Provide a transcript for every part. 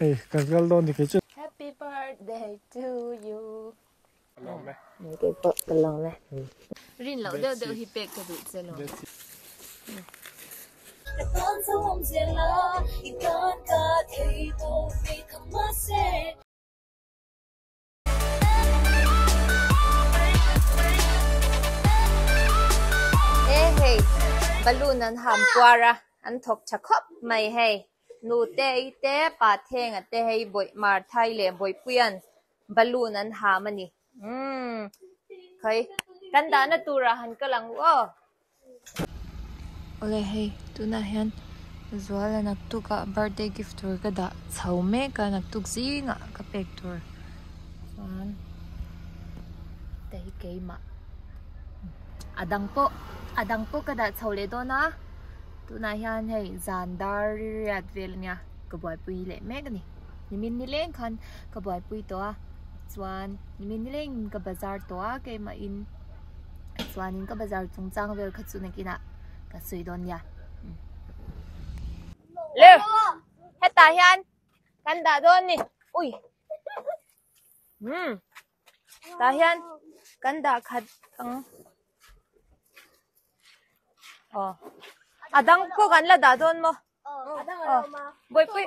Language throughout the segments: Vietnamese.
Hey, kagal don đi cái Happy birthday to you. Long me. Ni ke po. Rin lo deu deu hi pe ka du se lo. Con sống không dễ lo, ít con cả thì. Hey, balloon an ham quara, an thok chakop mai hey. Ê hề Balloon anh hàm qua ra Anh thọc chà khóc mày hề Nụ tê Balloon anh hàm anh nì Ừm Khơi Ganda na tura han ka lang wo. Ole hey tu na Zuala nak tu ka birthday gift tour ka da Chau me ka nak tuk zi nga ka pek tour. Chuan Tahi kay ma. Adang po Adang po ka da chau le do na. Tu na hian hey Zandar riat vel niya Kaboy pui le me ka ni Nimin nileng kan kaboy pui to a Chuan nimin nileng ka bazar to a kay ma in. Chuanin ka bazar chung chang vel kha chu kia kina ka sui don ya le heta hian kan da don ni ui. Hmm. Ta hian kan da khat ang oh ờ adang ko kan la da don mo oh boy boy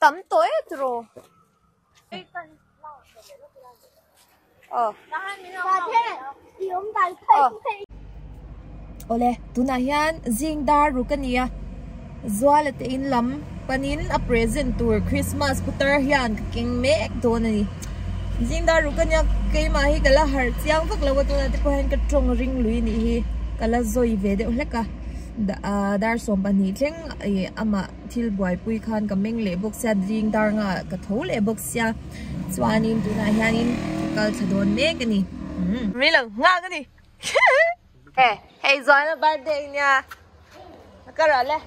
tam to e tro oh ole tuna hian zingdar rukania zuala te in lam panin a present tour christmas putar hian king mek donani zingdar rukania ke ma hi kala har chiang vak lawa tuna te pohen ka trong ring lui ni hi kala zoi ve de hleka da dar som pani thleng ama thil buai pui khan ka meng le bok sia ding dar nga ka tho le bok sia chuanin tuna hianin kal chadon mek ani mi lang nga ka ni Hey, Zoana birthday niya. Nakaroon le.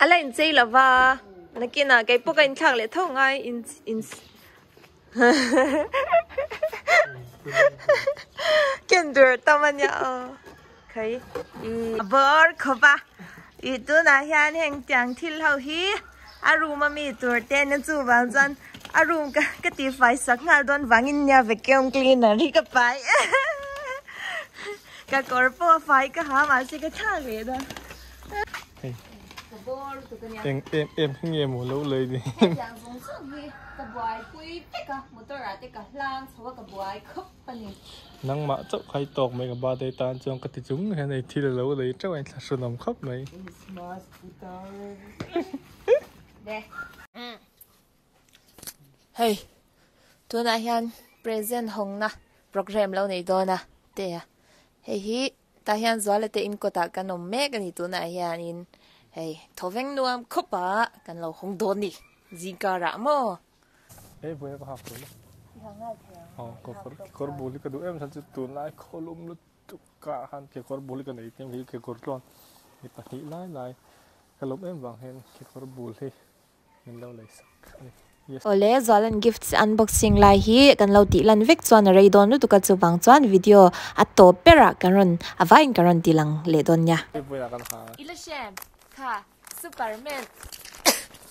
Ala in say lava. Nakina kay po kain thang le thong ay in in Kendur taman niya oh. Okay. I bar ko ba? Ito na yan heng tiang til hau hi. Aru mami tur ten na chu bang zan. Aru ka ka ti fai sak ngal don wangin nya ve keong cleaner hi ka pai. Ka korpo fai ka ha ma si ka cha le da. hey Bor tu ka niya. em em em không nghe một lâu lời đi Yang zong zong hi ka buai pui te ka motor ate ka lang sawa ka buai khop pani. nắng mạ chốc hay tọc mấy cái ba đây tan trong cái chúng cái này thì là lâu đấy chắc anh là sơn nằm khóc này. Hey. Tu na hian present hong na program lo nei do na. Te ya. Hey hi ta hian zwala te in ko ta kanom me ka ni tu na hian in hey thoveng nuam khopa kan lo hong do ni. Zikara mo. ấy vừa có học rồi ờ có có có bố lý cái đứa em thật sự tuần lại khó lum lúc tụ cả han cái có bố lý cái này cái gì cái có lon thì phải nghĩ lại lại. Cái lúc em vàng hen bố lý mình đâu lấy sắc yes. Ole Zolan Gifts unboxing lai hi kan lo ti lan vek chuan rei don lu tu ka chu bang chuan video. At to pera karon avain karon tilang le don nya. Ila shem ka Superman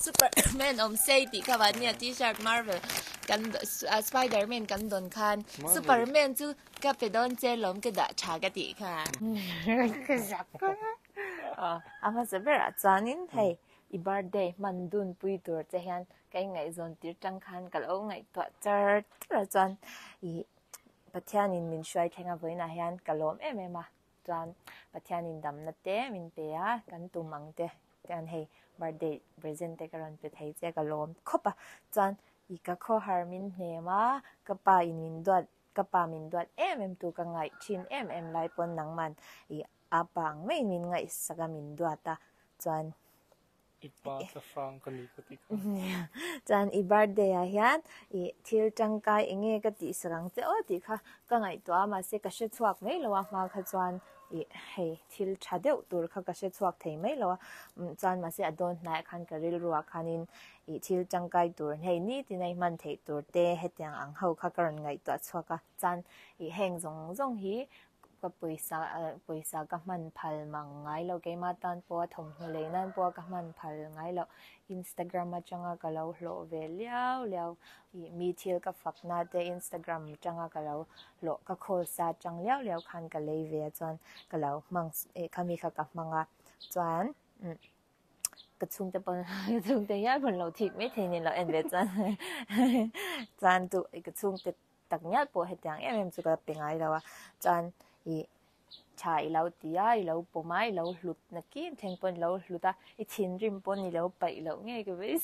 Superman om say ti ka ban nya t-shirt Marvel kan uh, Spider-Man kan don khan. Marvel. Superman chu ka pe don che lom ke da cha ka ti khan à ama sa bera chanin hei i birthday man dun pui tur che hian kai ngai zon tir tang khan kal o ngai to char tra chan i pathian in min shwai thenga voina hian kalom em em a chan pathian in dam na te min pe a kan tu mang te kan hei birthday present te karon pe thei che kalom khopa chan i ka kho har min hne ma ka pa in min dot ka pa min dot em em tu ka ngai chin em em lai pon nang man. I apang mai min ngai saga min dot ta. Ít ba cái phang cái này cái tí chan i birthday a hian i thil tangkai enge ka ti sarang te o ti kha. Ka ngai to ma se ka she chuak mai lawa ma kha chuan hei til chadeu dur kha ka she chuak thei mai lawa chan ma se adon nai khan ka ril ruwa khanin i til changkai dur hei ni ti nei man thei dur te hetang ang hau kha karon ngai ta chuaka chan i heng zong zong hi ก็ปุยสาปุยสากับมันพัลมังไงเราเกมาตันปัวถมหูเลยนั่นปัวกับมันพัลไงเราอินสตาแกรมมาจังก็เราโหลเวลแล้วแล้วมีเที่ยวกับฝักนาเตอินสตาแกรมจังก็เราโหลก็โคลซาจังแล้วแล้วคันก็เลยเวียจวนก็เรามังเอคามีค่ะกับมังอ่ะจวนอืม cái chung tập bên cái chung tập nhất phần đầu thịt mấy thì nhìn là em biết chân chân tụ cái chung tập đặc nhất bộ hệ tiếng em em chỉ có tiếng ai đâu chân ý cha ý lâu tía ý lâu bố má ý lâu lụt nè kia thêm bên lâu lụt ta ý chín rim bên ý lâu bảy lâu nghe cái vậy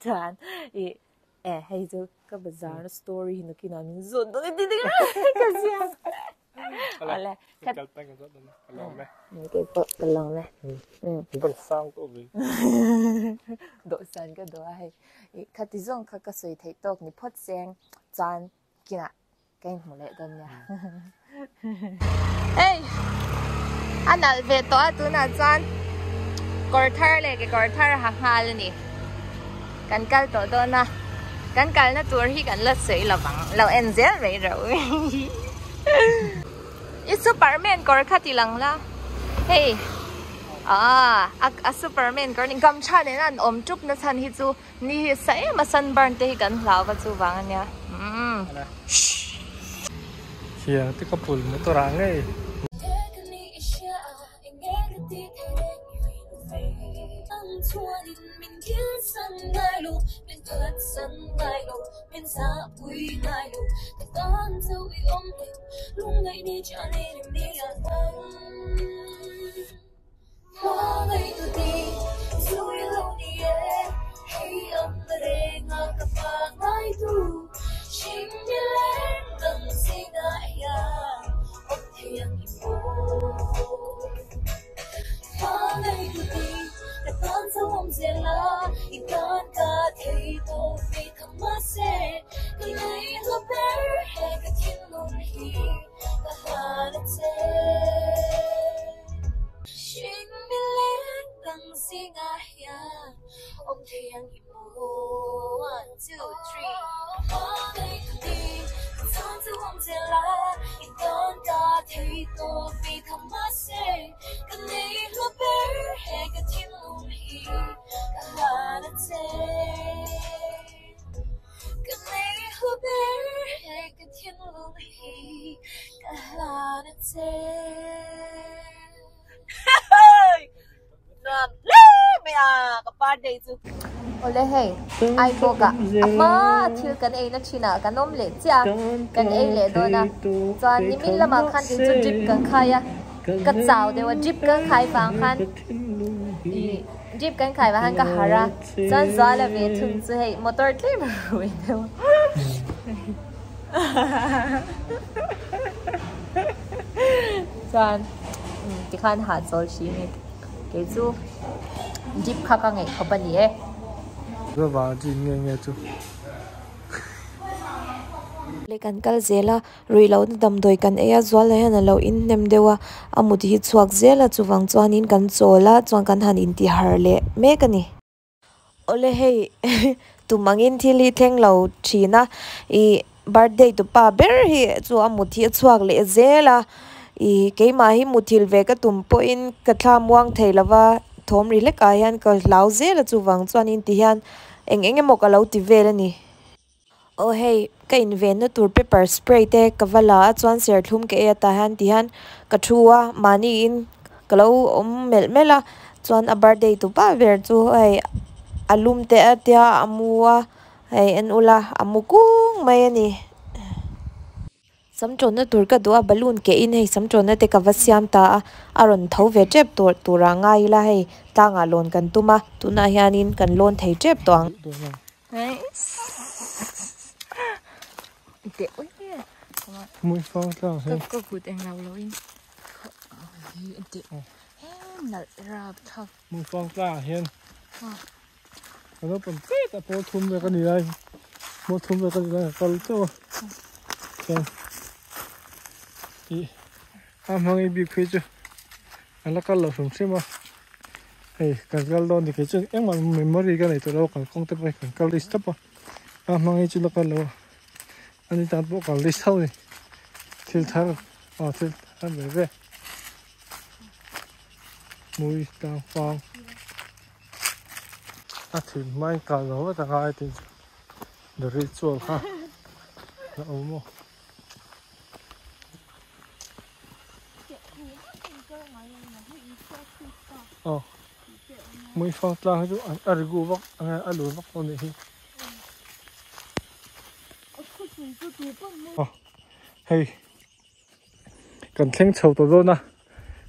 chân ý eh hay chứ cái bizarre story nó kia nó mình dồn tôi đi đi cái gì Ala, kaltan ka sa dun. Alam mo. cái vợ cái lòng này ừ Ibang sang to bi. độ san cái độ hay khát tí zong khát cái suy thấy tốt ni phốt sen chan kina cái một lệ đơn nha. Ê anh nào về to tu na chan cor thar le cái cor thar ha ha le ni kan kal to do na kan kal na tur hi kan la sui la bang lo en zel ve rồi ít superman cor khát tí lang la. Hey. À à à superman có những gam cha này anh ôm chụp nó san hi chu. Ni hi sai mà sunburn te hi kan lau va chu wang anya um Ala. Siya, ti kapul mo to rangay. Hoa ngày từ đi, rồi Ông thiêng hi mô One, two, three Hoa ngày cứ đi Tháng thứ hôm dè la In đơn cả thấy tôi vì thầm mắt sẽ Cần này hợp bé Hay cả thiên lùng hi Cả hà đất sẽ Cần này hợp bé Hay cả thiên lùng hi Cả hà đất sẽ Nam le me a ka par ole hey ai ko ka ama thil kan ei na china kan om le cha kan ei le do na chan ni min lama khan in chu drip kan khaya ka chau de wa drip kan khai khăn. khan i drip kan khai wa han ka hara chan za la ve thum chu hey motor tle ma we de chan ti khan ha chol shi ni ke chu drip kha ka ngai khopani e Rồi vào chỉ nghe nghe chú. le kan kal zela rui lo na dam doi kan eya zwal he na lo in nem dewa amut hi chuak zela chuwang chuan in kan chola chuan kan han in ti har le me kani ole hei tu mangin thil hi thleng lo thina i birthday tu pa ber hi chu amut hi chuak le zela i keima hi muthil ve ka tum po in ka thlam wang theilawa thom ri lek a hian ka lau chu wang chuan in ti hian eng eng mo ka lo ti vel ani oh hei, ka inven na tur paper spray te, ka vala a chuan ser thlum ke e ta hian ti hian ka thua mani in ka lo om mel mela chuan a birthday tu pa ver chu, hei alum te atia amua hei, en ula amukung mai ani samtron na tur ka do a balloon ke in hei na te ka vasiam ta aron tho ve trep tur tura ngai la hei ta nga lon kan tuma tuna hianin kan lon thei rồi. Nice. Để ui. Muy phong sao Có thế? có cụt anh lâu lâu in. Để. Em nở ra thật. Muy phong sao hiền. Nó còn tết à, bố thum về cái gì đây? Bố thum về cái gì đây? Còn chỗ. Xem. Ý. À, khui chu ala khuyết chứ. À, Anh sima mà. Hey, cái gal don thì cái chứ em mà memory cái này tôi đâu kan kong te pai kan kal list pa à. À, mang ý chứ là cái lẩu. Anh à, đi tạt bộ cái list thil thar a thil thar về ve mui ta phang à thì mai ka lo ta ga ai tin the ritual ha nó ôm mùi phang trang hết rồi à rigu vak anh à lùi vak con này hi ờ hey. Cần thèn chầu tổ luôn na à?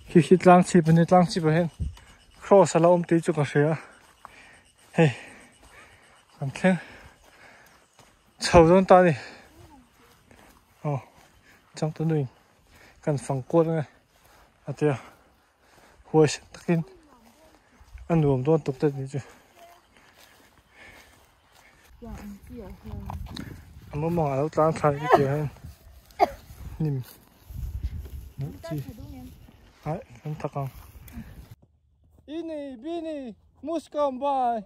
khi khi tlang chi bên tlang chi bên cross là ôm tí cho cái gì hey. Cần thèn chầu luôn ta đi. Ờ trong tuần này. Cần phẳng cốt này. À thế à? hồi takin ăn uống đó tục tết chứ anh muốn mong áo tlang thay cái kiểu hơn nim nữa chi ai anh thắc không ini bini muskam bay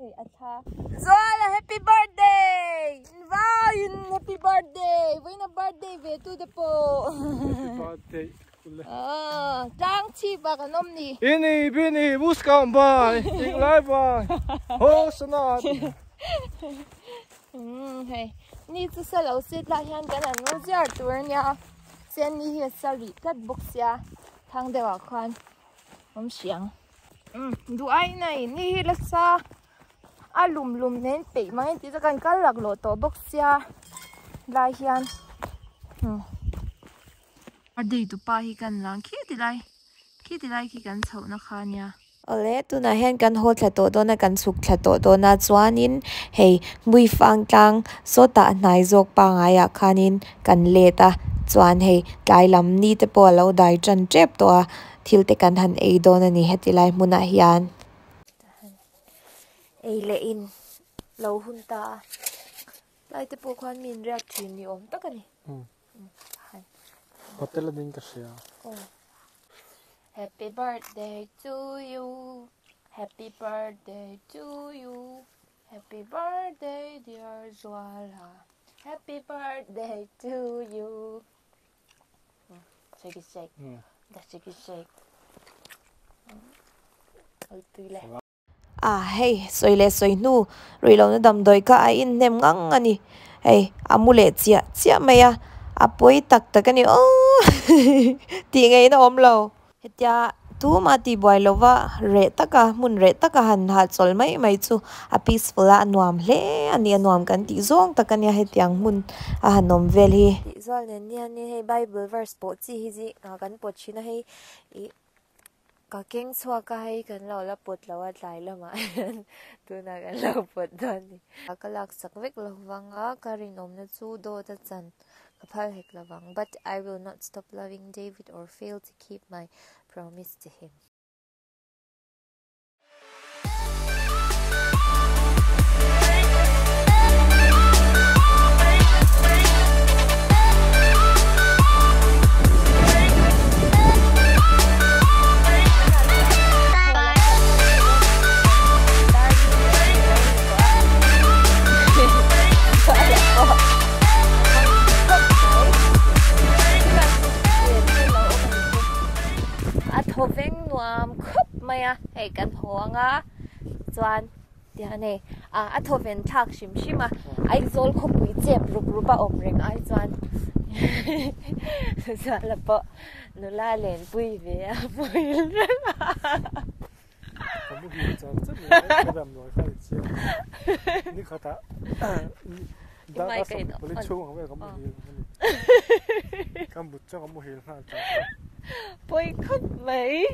Hey, acha. Zola, happy birthday! Wow, happy birthday! Wait na birthday, ve, to the po. birthday Ah, trang chi ba ka nom ni? ini bini muskam bay ik lai bay ho sanat Hmm, hey. Ni tu sa lo sit la hian kan an ngo jar tur nya. Sen ni hi sa ri tat box ya. Thang de wa khan. Om siang. Hmm, du ai nai ni hi la sa. A lum lum nen pe mai ti ta kan kal lak lo to box ya. La hian. Hmm. A dei tu pa hi kan lang. Khi ti lai. Khi ti lai khi kan chho na kha nya. ole tu na hen kan ho thla to do na kan suk thla to do na chuanin. Hei mui fang tlang so ta nai jok pa nga ya khanin. Kan le ta chuan hei tlai lam ni te po lo dai tran trep to a thil te kan han ei na ni heti lai muna hian. Ei le in lo hun ta. Lai te po khan min rak thin ni om takani hotel din ka siya Oh. Happy birthday to you. Happy birthday to you. Happy birthday, dear Zwala. Happy birthday to you. Mm, Shake it, shake. Mm. That shake it, shake. Ôi, tươi lẹ. à hei soile soinu rilo na dam doi ka ai in nem ngang ani hei amule chia chia maya apoi tak tak ani oh ti ngai na om lo hetia tu ma ti boy lova re taka mun re taka han ha chol mai mai chu a peaceful a nuam hle ani nuam kan ti zong. Takania hetiang mun a hanom vel hi zol ne ni ani hei bible verse po chi hi ji. Kan po china hei ka keng chua ka hai kan lo la pot lo at lai lama tu na kan lo pot don ni. Ka lak sak vek lo wanga ka om na chu do ta chan but i will not stop loving david or fail to keep my promise to him ha nei a a tho ven thak shim shim a ai zol kho pui chep rup rupa om reng ai chuan chuan la po nu la len pui ve a pui chan ni khata da da no. boli chung ang kamu hi kamu chung kamu hi na cha Pui khup mai.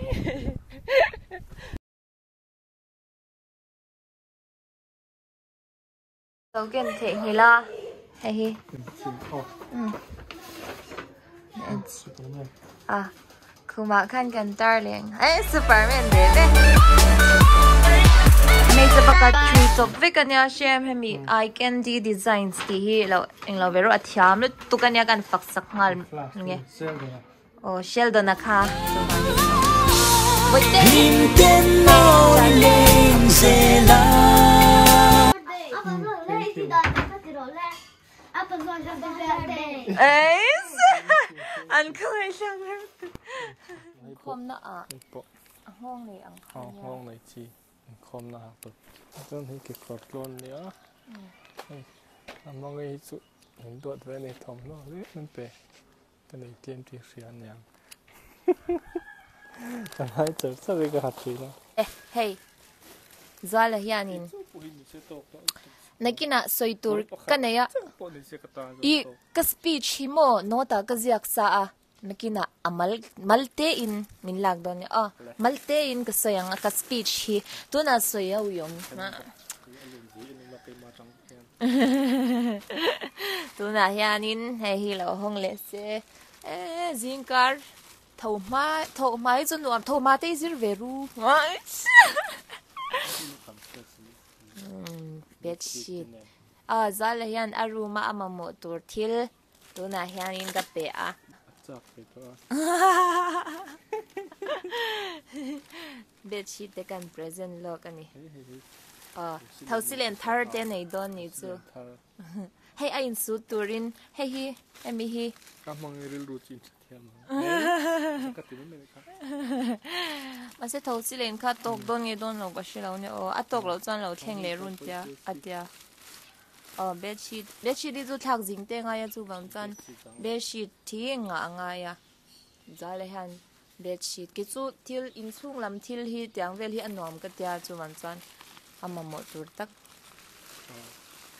Đầu tiên thì hi la. Hay hi. Ừ. À, khăn cần darling. Ấy, Superman đấy đấy. May sa baka tree top vi kanya shem hemi eye candy designs ti hi lo eng lo vero athiam lo tu kanya kan fak sak ngal flash nge. sel de Oh, Sheldon na ka. Wait, Nhìn tên nỗi lên dễ lắm Uncle Aisha, happy birthday. Ace. Uncle Aisha, happy birthday. Khom nó à. Hong này ăn khom. Hong này chi. Khom nó hạt. Tôi thấy kịp phật luôn nữa. Mong ấy chút. Hiện tuột về này thầm nó đấy. Nên bè. Tôi này tiêm triệt sĩ ăn nhàng. Chẳng hay chở sao với cái hạt trì đó. Hey, hey. Rồi là hianin nakina soitur kanaya i ka speech hi himo nota ka ziak sa a ah, nakina ah, amal malte in min lockdown ya ah malte. in ka soyang ah, ka speech hi tuna soya uyom tuna hianin he hi lo hong le se. Eh zinkar thau ma thau mai zun nuam thau ma te zir veru bedsheet a zal hian a room a amamu tur thil tuna hian in ka pe a bedsheet te kan present lo kani a thausilen thar te nei don ni chu hei a in su turin hei hi emi hi ka mangiril rutin ase tawsi len ka tok don ge don lo bashi la ne o atok lo chan lo theng le run tia atia o bed sheet bed sheet izu thak jing te nga ya chu bam chan bed sheet thi nga nga ya za le han bed sheet ki chu til in chung lam thil hi tiang vel hi anom ka tia chu man chan amamo tur tak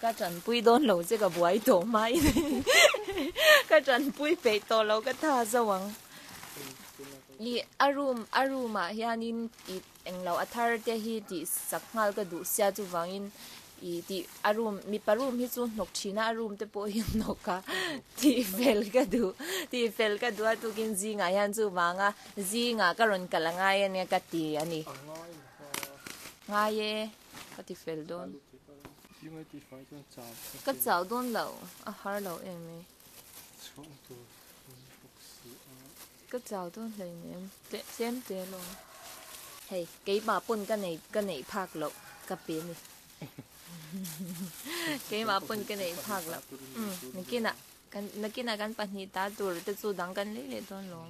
cái trận bùi đôn lẩu chứ cả bùi đổ mai cái trận bùi bể đổ lẩu cái thà ra vắng i arum à hiện in đi anh i englo athar te hi ti sakngal ka du sia chu wangin i ti arum mi parum hi chu nok china arum te po hi noka ti fel ka du ti fel ka du atu kin zi nga hian chu wanga zi nga ka ron kalanga yan ka ti ani nga ye ka ti fel don 因為啲快將站。個走東樓啊，海樓係咪？衝到滿腹是愛。個走東嚟年跌先跌咯。係幾百半跟你跟你拍落個邊咧？幾百半跟你拍落，嗯，你見啊？跟你見啊？跟把你打到了，都做當跟你嚟當咯。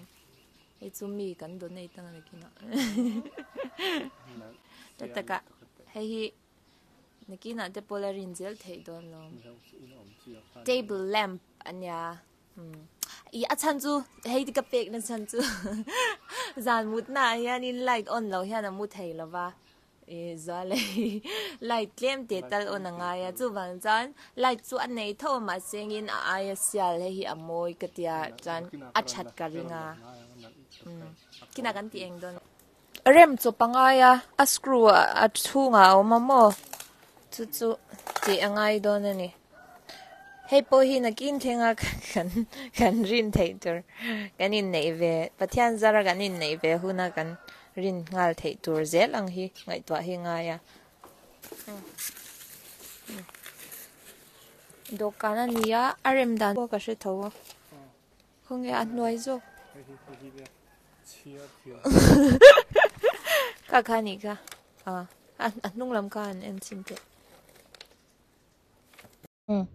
你做咩緊到你當你見啊？得得㗎，係。Hi nakina te polarin zel thei don lo table lamp anya i a chan chu hei ka pek na chan chu zan mut na ya ni light on lo hian a mu thei lo wa e za le light tlem te tal on nga ya chu wang chan light chu an nei tho ma seng in a ai sial he hi a moi ka tia chan a chat ka ringa kina kan ti eng don rem chu pangaya a screw a thu nga o ma mo chu anh chi angai nè nè hei po hi na thiên thenga kan kan rin theitur kan in nei ve. Pathian zara kan in nei hu huna kan rin ngal theitur zel ang hi, ngai twa hi nga ya. Dokan ania arem dan ko ka shi thaw khong ya noi zo. Ka khani ka. À anh anh nung làm ca anh em xin phép um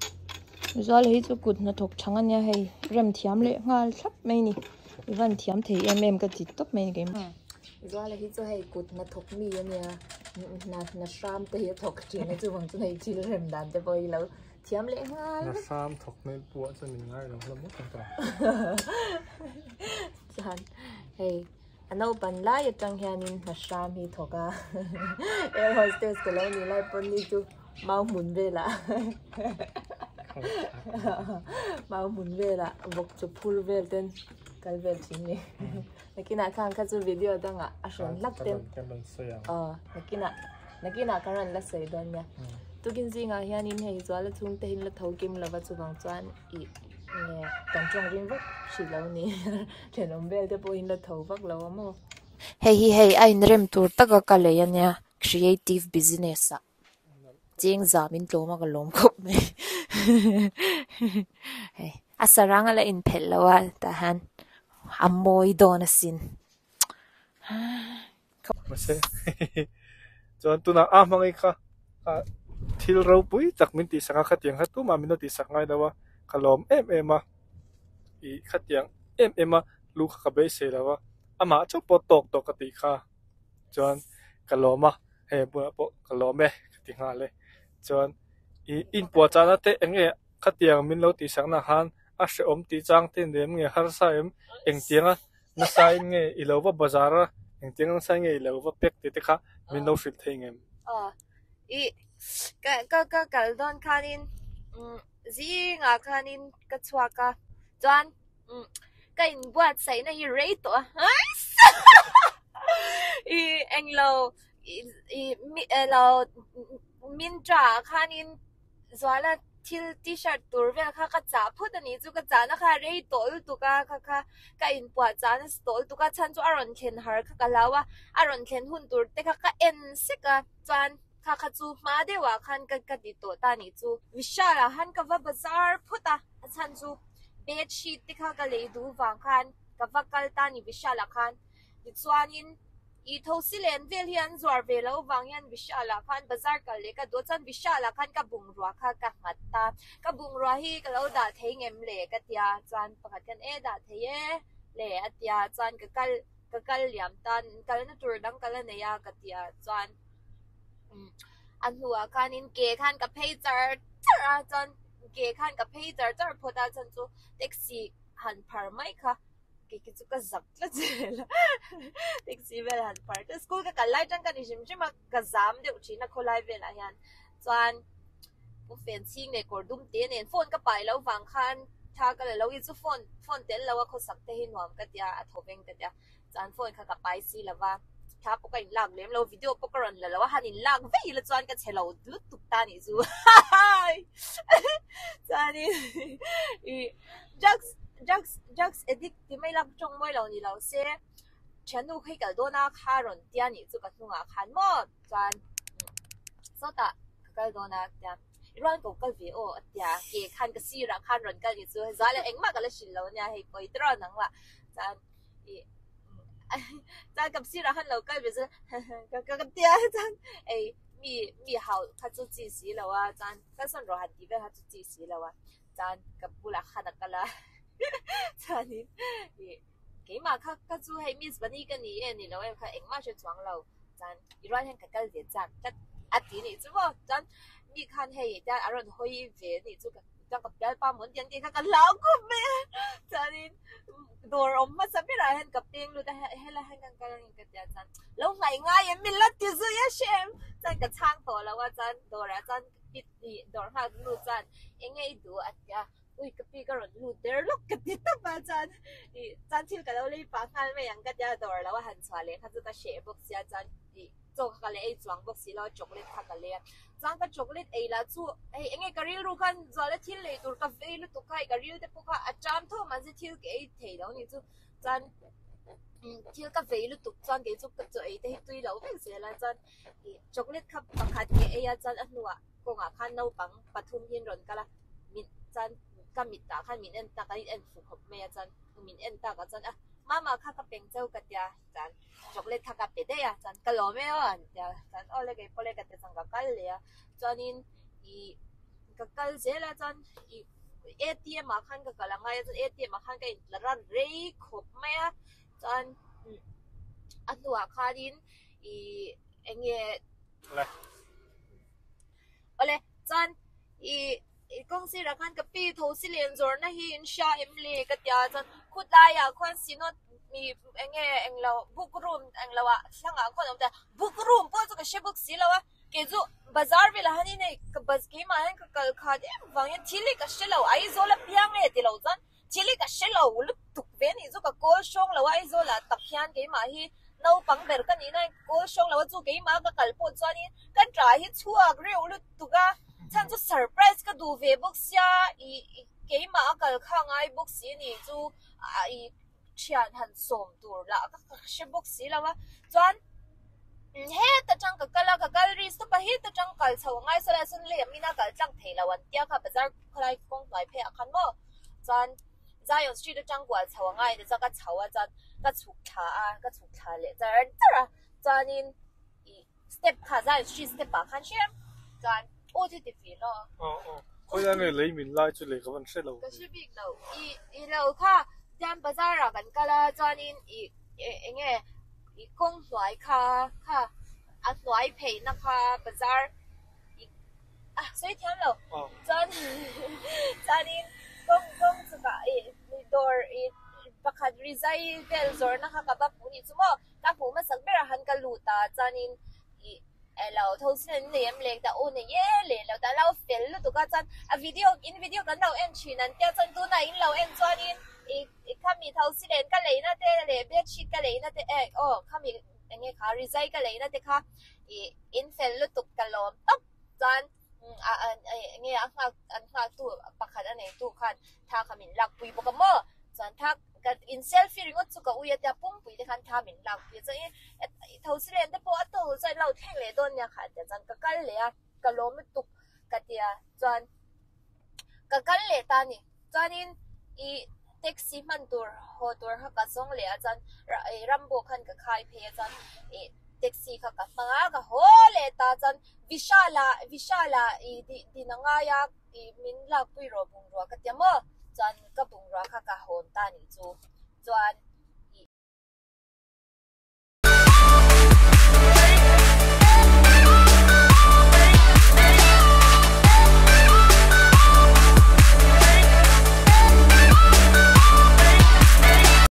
zual hei chu kutna thok thanga nya hay rèm thiam le ngal thap mai ni iwan thiam thei em em ka ti top mai game zual cho hay hei nó thok mì nya na na sham te hi thok chi na chu wang chu hei chi rem dan te boi lo thiam le ngal na sham thok mai pu cho mình ngai lo lo mo ta chan hei ano ban la ya chang hianin na sham hi thoka em hostess ko lo ni lai pon ni chu mau muốn về là mau muốn về là vọc chụp full về tên cái về chính nhỉ nãy kia nãy khang cái video đó ngã à sơn lắc tên. ờ nãy kia nãy nãy kia nãy cái này là sấy đó nhá tôi kinh gì ngã hiện nay hay do là chúng ta là thấu kim là vật vàng toàn ý nè còn trong riêng vắt chỉ lâu nó về thì bôi hình là thấu vắt lâu mà. Hey hey hey anh rem tour tất cái này creative business a ching zamin tloma ka lom khop me hei asaranga la in phel lawa ta han amoi don asin mà sẽ cho tu na à mang kha à thil rau pui chắc mình tí sang khát tiếng khát tu mà mình nó tí sang ngay đâu kalom em em à i khát tiếng em em à lu khá bê xe đâu ama chok po tok tok ka ti kha chuan kaloma he bu po kalome ti nga le chuan, i, in po chana te enge khatiang min lo ti sang na han, a she om ti chang te nem nge har sa em, eng tianga na sa in nge i lo wa bazar a, eng tiang na sa nge i lo wa pek te te kha, min lo fil thei ngem. A i, ka ka ka kal don khanin mm, zi nga khanin ka chwa ka. Chuan mm, ka in buat sai na hi rate to i, eng lo, i mi e lo min tra khanin zwala thil t-shirt tur ve kha ka cha phut ani chu ka cha na kha rei tol tu ka kha kha ka in pwa cha na stol tu ka chan chu aron khen har kha ka lawa aron khen hun tur te kha ka en se ka chan kha kha chu ma de wa khan ka ka di to ta ni chu vishara han ka va bazar phuta chan chu bed sheet ti kha ka le du wang khan ka vakal ta ni vishala khan ti chuanin i tho silen vel hian zuar ve lo wang hian vishala khan bazar ka le ka do chan vishala khan ka bung ruwa kha ka mat ka bung ruwa hi ka lo da thei ngem le ka tia chan pakhat kan e da thei e le atia chan ka kal ka kal liam tan kal na tur dang kal ne ya ka tia chan. An huwa khanin ke khan ka phei char char chan. Ke khan ka phei tar tar phota chan chu. Taxi han phar mai kha kikitsuka zaktlazela tiksivel han part school ka kalai tang ka nishim shima kazam de uchina kholai vel ayan chuan pu fencing ne kor dum te nen phone ka pai lo wang khan tha ka le lo i chu phone phone ten lo ko sak te hin wam ka tia a thobeng ka tia chan phone ka ka pai si lawa tha pu ka in lam lem lo video pu karon la lawa han in lag ve la chuan ka chelo lut tuk ta ni chu chani i drugs drugs drugs addict ti mai lak chong moi lo ni lo se chanu khai ka do na kha ron tia ni chu ka thunga khan mo chan so ta ka ka do na tia ron ko ka vi o tia ke khan ka si ra khan ron ka ni chu za le eng ma ka le shin lo nya hei koi tro nang wa chan i chan kap si ra han lo ka vi chu ka ka tia chan ei มีมีเขาเขาจะจีสีแล้วว่าจานก็ส่วนรหัสดีเวเขาจะจีสีแล้วว่าจานกับบุรักขนาดกันละ 装楼，真一乱喺佢个嘢真，一一点你知冇真，你看系而家阿伦可以về你做个。cho cặp chơi ba muốn tiền tiền các lão của mẹ cho nên đồ ống mà sao biết là hen cặp tiền luôn hay hay là hen cái cái cái cái chân lâu ngày ngay em mình lát tiêu rồi ya xem chân cái trang tổ làว่าchân đồ là chân biết đi đồ ha luôn chân em nghe đồ à ya ui cái pi cái rồi lụt đer lúc cái gì đó mà chân. Thì chân thiếu cái đó lấy bán hàng mấy anh cái đó rồi là hàng xóa lấy cái cái share box ra chân. Thì cho cái lấy trang xe là chocolate khác cái lấy trang cái chocolate ấy là chú ấy anh ấy cái luôn, khăn giờ là thiếu lấy tụi cái về luôn, tụi cái cái riu thì bốc à, trang thôi mà chỉ thiếu cái thế đó như chú. Chân ừ, thiếu cái phê luôn, tục trang cái chút cặp ấy thì tuy lâu vậy sẽ là chọn chocolate cup bằng hạt cái ấy chọn ăn nua cũng à khăn nấu bằng bát thùng hiên rồi cái là. Mình chọn ก็มีตาขันมีเอ็นตากะนิดเอ็นฝูขบเมียจันมีเอ็นตากะจันอะมามาข้าก็เป็นเจ้ากันเดียจันช็อกเลยข้าก็เป็ดได้อ่จันกะหล่อไม่อะเดียวจันอ๋อเลยก็พอเลยก็จะจังกะกันเลยอะจันนินอีกะกันเจละจันอีเอทีเอมาขันก็กะลังไงจันเอทีเอมาขันก็ละรันเรย์ขบเมียจันอันตัวข้าดินอีเอ็งเย่อะไรอะไรจันอี กับกัลคาเดมฟังยันทีลิกเชลเราไอ้โซลาพิยังเนี่ยที่เราจันทีลิกเชลเราลุกตุกเว้นอีจุกับโกชงเราไอ้โซลาตักยันกี่มาฮีนูปังเบร์กันนี่นะโกชงเราจูกี่มากับกัลปวดจานี่กันจ่ายฮีชัวเรียวลุกตุกะฉันจะเซอร์ไพรส์ก็ดู 趁做 surprise 个 do Facebook 下，伊伊几码个看啊，伊 book 时呢就啊伊穿很松度啦，个个是 book 时了哇，转。唔系，特张个个啦，个个 risk 不系特张个臭，我说来说你咪那个张提了，问掉个不知可来讲来配啊看无，转。再有许多张个臭，我爱的这个臭啊，这个粗茶啊，个粗茶嘞，这这啊，转你。step 卡在去 step 吧，看先，转。我去叠碑了。哦哦，好像那黎明拉出来个文石路。个石碑路，伊伊路卡，咱不走那根个啦，转去伊，诶，那个伊拱来卡卡，啊，来皮那个不走，伊啊，所以听喽。哦。转去，转去，是吧？伊，你到伊，不看瑞仔那条路，那个不走，你什么？那我们这边的汉江路，打转去。lo thâu xin thì em liền ta ôn này yeah liền lo ta lâu phiền lúc tụi con chân. À video, in video gần đầu em chỉ nắn tiêu chân tu này, in lâu em cho nên i i khăm mi thâu xin đến cái lấy nó thế để biết chi cái lấy nó thế eh oh khăm mi anh ấy khá resign cái lấy nó thế khá i in phiền lúc tụi cái lòm tóc chân à anh nghe anh học anh anh tu anh khăn anh này anh khăn anh khăm anh lạc anh bốc mơ. จันทักก็อิ个 in selfie 我做个位一点蹦背的看他们老，比如一头先人的波到在老听来到呢，看的咱个干嘞啊，个老么读个的啊转个干嘞打呢，转因伊 taxi มันตัวหัวตัวเขาก็ส่งเลยอ่าจารย์ไอ้รัมโบ้คันก็ขายเพียจันอ้แท็กซี่เขาก็ฟังอาก็โหเลยตาจันวิชาลาวิชาลาอีดิดินังอายาอีมินลาคุยรอบุงรัวก็เดี๋ยวโม่ bung ro ka tiamo chan ka bung ro kha ka hon